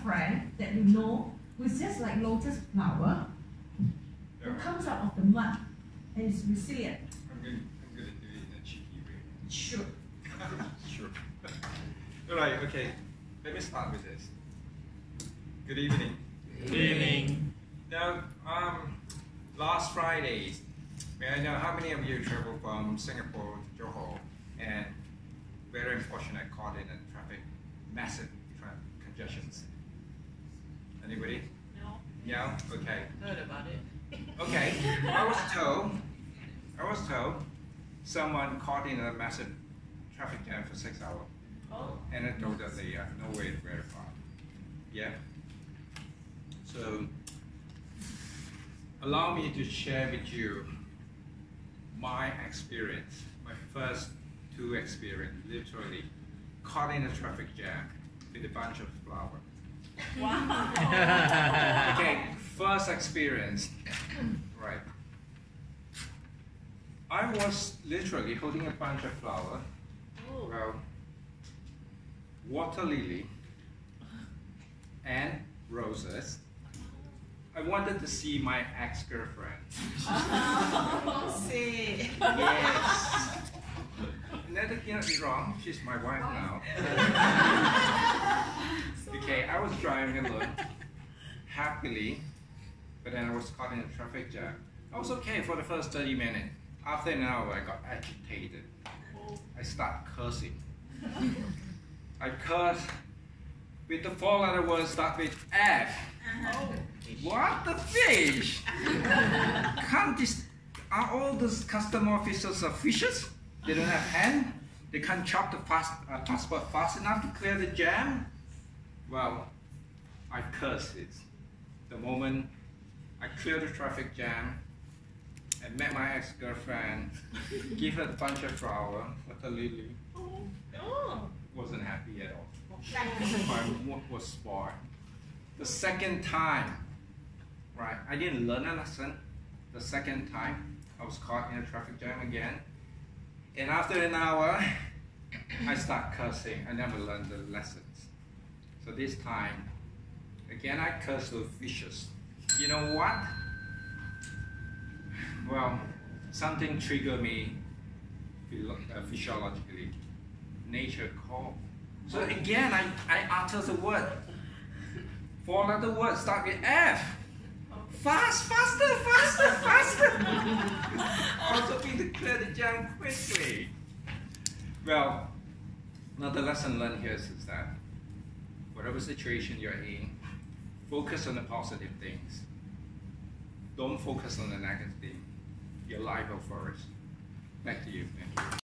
friend that you know who's just like lotus flower who comes out of the mud and is resilient. I'm going, I'm going to do it in a cheeky way. Sure. sure. All right, okay. Let me start with this. Good evening. Good evening. Now, um, last Friday, may I know how many of you traveled from Singapore to Johor and very unfortunate caught in a traffic, massive traffic congestions? Anybody? No. Yeah? Okay. Heard about it. Okay. I was told, I was told someone caught in a massive traffic jam for six hours. Oh. And I told that they have no way to verify. Yeah? So, allow me to share with you my experience, my first two experience, literally caught in a traffic jam with a bunch of flowers. Wow. okay, first experience, right. I was literally holding a bunch of flowers, oh. well, water lily and roses. I wanted to see my ex-girlfriend. Oh, see. Yes. Never get me wrong, she's my wife oh. now. okay, I was driving alone, happily, but then I was caught in a traffic jam. I was okay for the first 30 minutes. After an hour, I got agitated. I start cursing. I curse with the four letter word start with F. Oh. What the fish? Can't this, are all these customer officers are fishes? They don't have hand? They can't chop the fast, uh, passport fast enough to clear the jam? Well, I cursed it. The moment I cleared the traffic jam, and met my ex-girlfriend, give her a bunch of flower, a lily, Oh. wasn't happy at all. My mood was spoiled. The second time, right, I didn't learn a lesson. The second time, I was caught in a traffic jam again. And after an hour, I start cursing. I never learned the lessons. So this time, again, I curse the fishes. You know what? Well, something triggered me uh, physiologically. Nature called. So again, I, I utter the word. Four letter words start with F. Fast, faster, faster, faster. I was hoping to clear the jam quickly. Well, another lesson learned here is that whatever situation you're in, focus on the positive things. Don't focus on the negative thing. Your life will flourish. Back to you. Thank you.